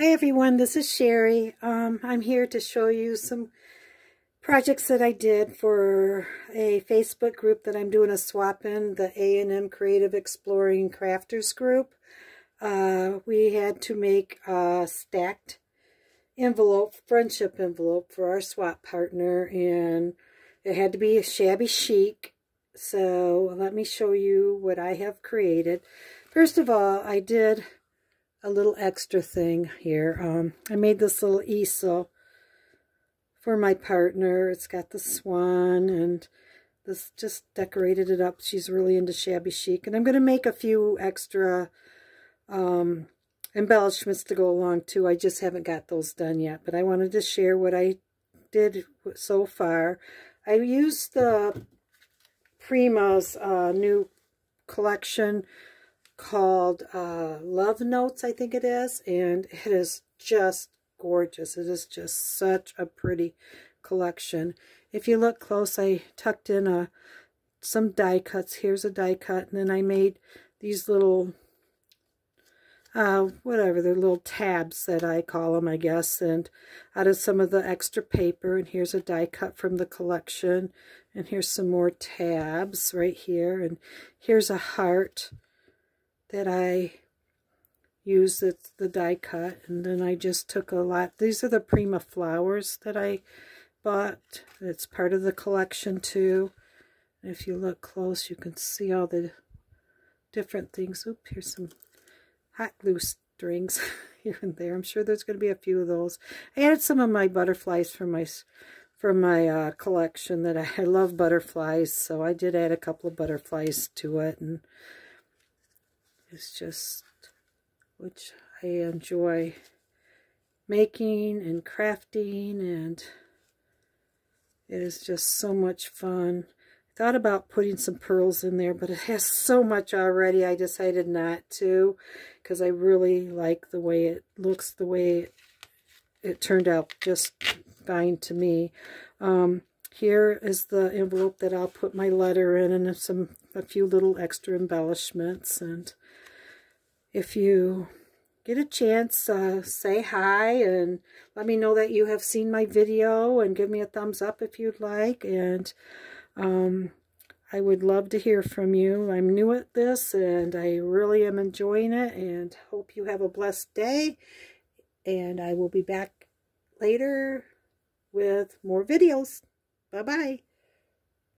Hi everyone, this is Sherrie. Um, I'm here to show you some projects that I did for a Facebook group that I'm doing a swap in, the A&M Creative Exploring Crafters group. Uh, we had to make a stacked envelope, friendship envelope for our swap partner and it had to be a shabby chic. So let me show you what I have created. First of all, I did a little extra thing here. Um, I made this little easel for my partner. It's got the swan and this just decorated it up. She's really into shabby chic. And I'm going to make a few extra um, embellishments to go along too. I just haven't got those done yet. But I wanted to share what I did so far. I used the Prima's uh, new collection called uh, Love Notes, I think it is, and it is just gorgeous. It is just such a pretty collection. If you look close, I tucked in a some die cuts. Here's a die cut, and then I made these little, uh, whatever, they're little tabs that I call them, I guess, and out of some of the extra paper, and here's a die cut from the collection, and here's some more tabs right here, and here's a heart, that I used the, the die cut and then I just took a lot. These are the Prima flowers that I bought. It's part of the collection too. If you look close you can see all the different things. Oop, here's some hot glue strings here and there. I'm sure there's going to be a few of those. I added some of my butterflies from my from my uh, collection that I, I love butterflies so I did add a couple of butterflies to it and is just which I enjoy making and crafting and it is just so much fun. I thought about putting some pearls in there, but it has so much already. I decided not to because I really like the way it looks, the way it, it turned out just fine to me. Um, here is the envelope that I'll put my letter in and some a few little extra embellishments and if you get a chance, uh, say hi and let me know that you have seen my video and give me a thumbs up if you'd like. And um, I would love to hear from you. I'm new at this and I really am enjoying it and hope you have a blessed day. And I will be back later with more videos. Bye-bye.